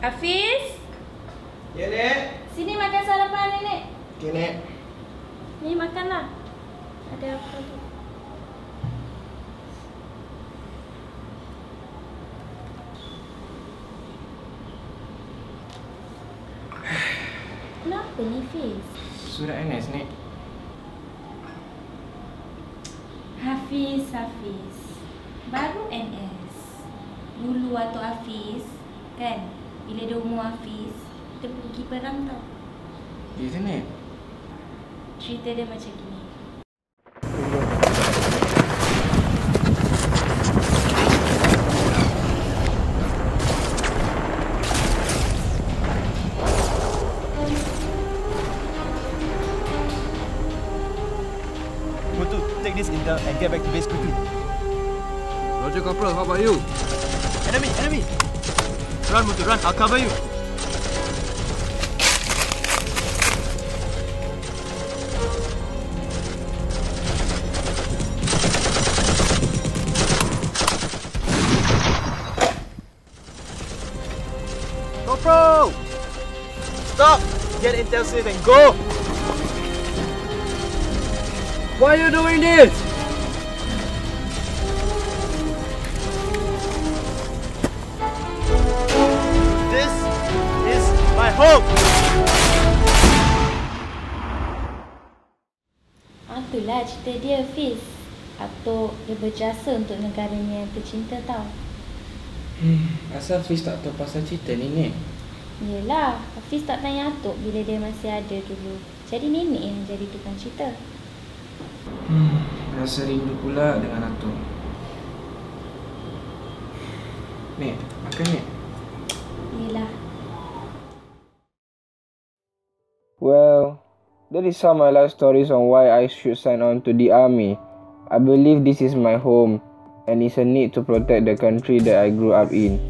Hafiz, Ya, Nek. sini makan sarapan nenek. Okey, Nek. Ni makanlah. Ada apa tu? Kenapa ni Fiz? Surat NS, Nek. Hafiz, Hafiz. Baru NS. Dulu waktu Hafiz, kan? Bila dia umur Hafiz, kita pergi perang tau. Tu, Nek. Cerita dia macam gini. Go to take this intel and get back to base quickly. Roger, Corporal. How about you? Enemy, enemy! Run, Mutu, run. I'll cover you. GoPro! Stop! Get intel safe and go! Why are you doing? This home! Ah, itulah cerita dia Fiz. Atuk dia berjasa untuk negaranya yang tercinta tau. Hmm, asal Fiz tak tahu pasal cerita ni, Nek? Yelah, Hafiz tak tanya Atuk bila dia masih ada dulu. Jadi nenek yang jadi tukang cerita. Hmm, rasa rindu pula dengan Atuk. Nek, makan, Nek. Yelah. Well, that is some of my life stories on why I should sign on to the army. I believe this is my home and it's a need to protect the country that I grew up in.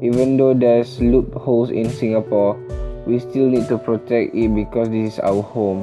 Even though there's loopholes in Singapore, we still need to protect it because this is our home.